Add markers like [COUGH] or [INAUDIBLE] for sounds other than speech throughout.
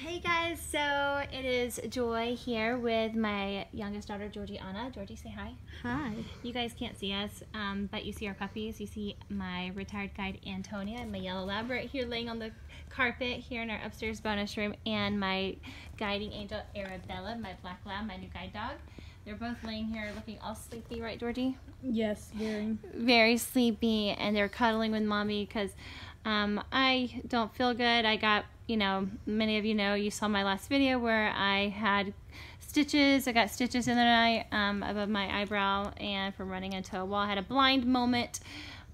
Hey guys, so it is Joy here with my youngest daughter, Georgiana. Georgie, say hi. Hi. You guys can't see us, um, but you see our puppies. You see my retired guide, Antonia, and my yellow lab right here laying on the carpet here in our upstairs bonus room, and my guiding angel, Arabella, my black lab, my new guide dog. They're both laying here looking all sleepy, right, Georgie? Yes, very. Very sleepy, and they're cuddling with mommy because um, I don't feel good. I got, you know, many of you know, you saw my last video where I had stitches. I got stitches in the night um, above my eyebrow, and from running into a wall, I had a blind moment.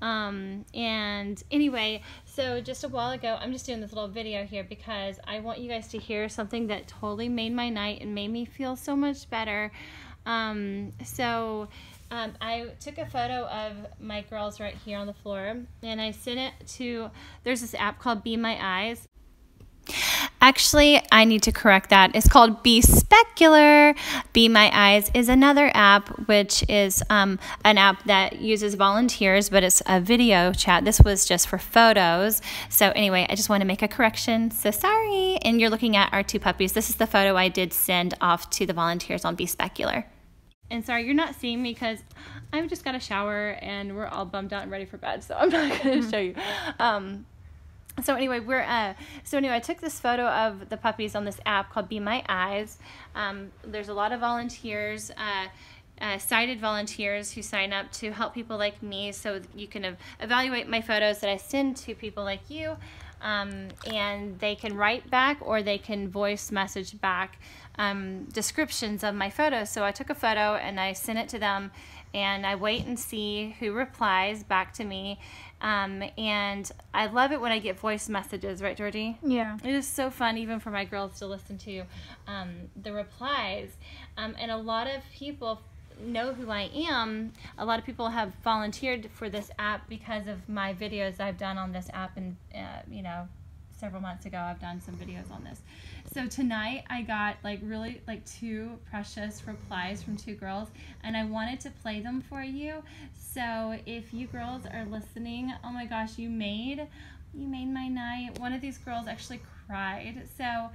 Um, and anyway, so just a while ago, I'm just doing this little video here because I want you guys to hear something that totally made my night and made me feel so much better. Um, so um, I took a photo of my girls right here on the floor and I sent it to, there's this app called Be My Eyes. Actually, I need to correct that. It's called BeSpecular. Be My Eyes is another app, which is um, an app that uses volunteers, but it's a video chat. This was just for photos. So, anyway, I just want to make a correction. So, sorry. And you're looking at our two puppies. This is the photo I did send off to the volunteers on BeSpecular. And sorry, you're not seeing me because I've just got a shower and we're all bummed out and ready for bed, so I'm not [LAUGHS] going to show you. Um, so anyway, we're uh, so anyway, I took this photo of the puppies on this app called Be My Eyes. Um, there's a lot of volunteers. Uh, uh, sighted volunteers who sign up to help people like me so you can ev- evaluate my photos that I send to people like you um, and they can write back or they can voice message back um, descriptions of my photos. So I took a photo and I sent it to them and I wait and see who replies back to me. Um, and I love it when I get voice messages, right, Georgie? Yeah. It is so fun, even for my girls to listen to um, the replies. Um, and a lot of people know who I am. A lot of people have volunteered for this app because of my videos I've done on this app, and uh, you know, several months ago I've done some videos on this. So tonight I got like really like two precious replies from two girls, and I wanted to play them for you. So if you girls are listening, oh my gosh, you made you made my night. One of these girls actually cried. So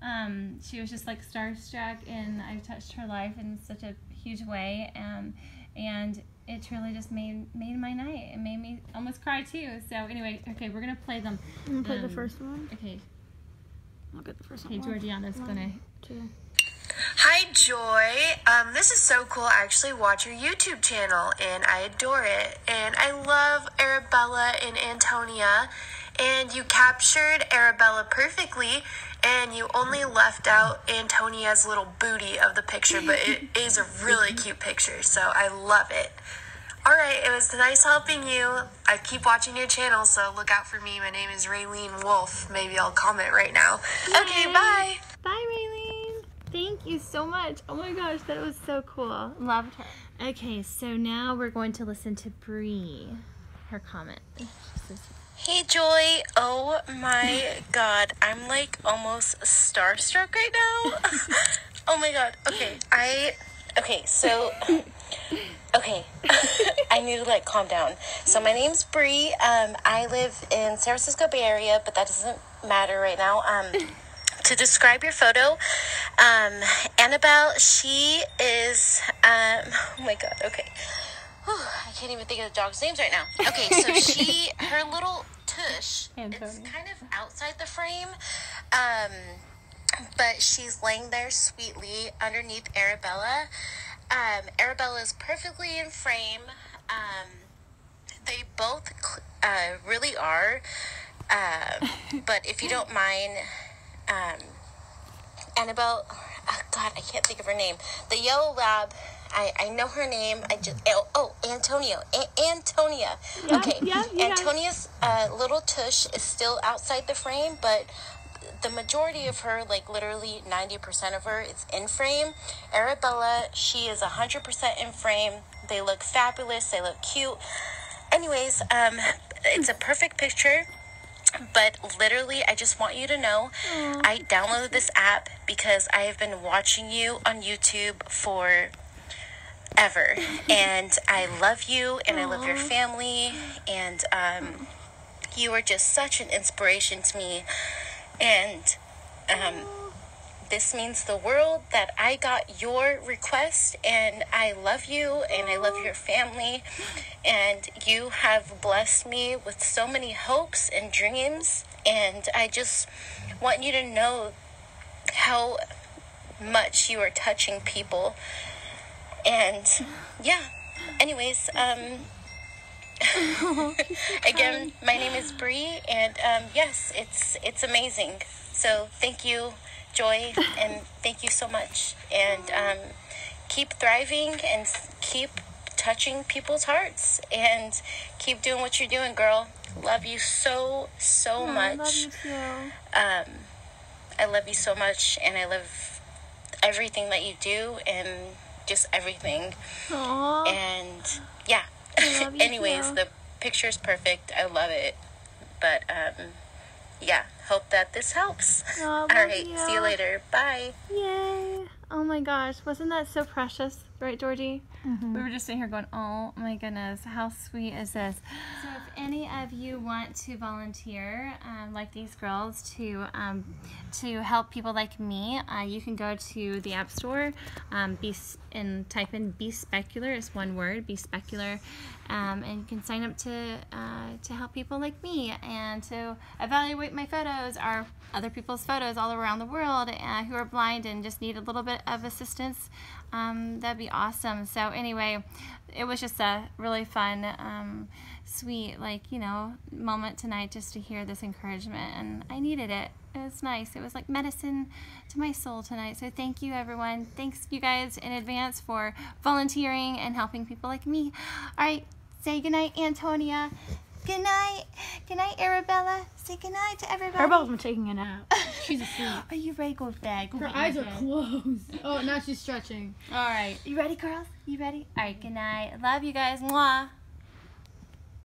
um, she was just like starstruck, and I've touched her life in such a huge way. Um, and it truly just made made my night. It made me almost cry too. So anyway, okay, we're gonna play them. I'm gonna play Um, the first one. Okay, I'll get the first okay, one. Georgiana's One, gonna. two. Hi, Joy. Um, this is so cool. I actually watch your YouTube channel and I adore it. And I love Arabella and Antonia. And you captured Arabella perfectly. And you only left out Antonia's little booty of the picture, but it [LAUGHS] is a really cute picture. So I love it. All right, it was nice helping you. I keep watching your channel, so look out for me. My name is Raylene Wolf. Maybe I'll comment right now. Okay, bye. Bye, Raylene. Thank you so much. Oh my gosh, that was so cool. Loved her. Okay, so now we're going to listen to Bree. Her comment. Hey Joy, oh my [LAUGHS] god, I'm like almost starstruck right now. [LAUGHS] oh my god, okay, I, okay, so, okay, [LAUGHS] I need to like calm down. So my name's Bree, um, I live in San Francisco Bay Area, but that doesn't matter right now. Um, to describe your photo, um, Annabelle, she is, um, oh my god, okay. [SIGHS] I can't even think of the dog's names right now. Okay, so [LAUGHS] she, her little tush, it's kind of outside the frame, um, but she's laying there sweetly underneath Arabella. Um, Arabella is perfectly in frame. Um, they both uh, really are. Uh, [LAUGHS] but if you don't mind, um, Annabelle, oh God, I can't think of her name. The yellow lab. I, I know her name. I just oh, oh Antonio A- Antonia. okay, yeah. Antonia's uh, little tush is still outside the frame, but the majority of her, like literally ninety percent of her, is in frame. Arabella, she is hundred percent in frame. They look fabulous. They look cute. Anyways, um, it's a perfect picture. But literally, I just want you to know I downloaded this app because I have been watching you on YouTube for ever. [LAUGHS] and I love you and I love your family. And um, you are just such an inspiration to me. And um, this means the world that I got your request, and I love you, and I love your family, and you have blessed me with so many hopes and dreams, and I just want you to know how much you are touching people, and yeah. Anyways, um, [LAUGHS] again, my name is Bree, and um, yes, it's it's amazing. So thank you, Joy, and thank you so much. And um, keep thriving and keep touching people's hearts, and keep doing what you're doing, girl. Love you so so I much. love you. Um, I love you so much, and I love everything that you do, and just everything. Aw. And yeah. I love [LAUGHS] you Anyways, too. the picture's perfect. I love it. But um, yeah. Hope that this helps. Aw, [LAUGHS] All right. See you. you later. Bye. Yay! Oh my gosh, wasn't that so precious, right, Georgie? Mm-hmm. We were just sitting here going, "Oh my goodness, how sweet is this?" So, if any of you want to volunteer, um, like these girls, to um, to help people like me, uh, you can go to the App Store, um, be and type in "BeSpecular." It's one word, "BeSpecular," um, and you can sign up to uh, to help people like me and to evaluate my photos or other people's photos all around the world uh, who are blind and just need a little bit of assistance. Um, that'd be awesome. So anyway, it was just a really fun, um, sweet, like you know, moment tonight just to hear this encouragement, and I needed it. It was nice. It was like medicine to my soul tonight. So thank you, everyone. Thanks, you guys, in advance for volunteering and helping people like me. All right, say goodnight, Antonia. Good night. Good night, Arabella. Say good night to everybody. Herbal's been taking a nap. [LAUGHS] She's asleep. Are you ready? Go to bed. Go Her eyes are bed. closed. Oh, now she's stretching. All right. You ready, girls? You ready? All right. Good night. Love you guys. Mwah.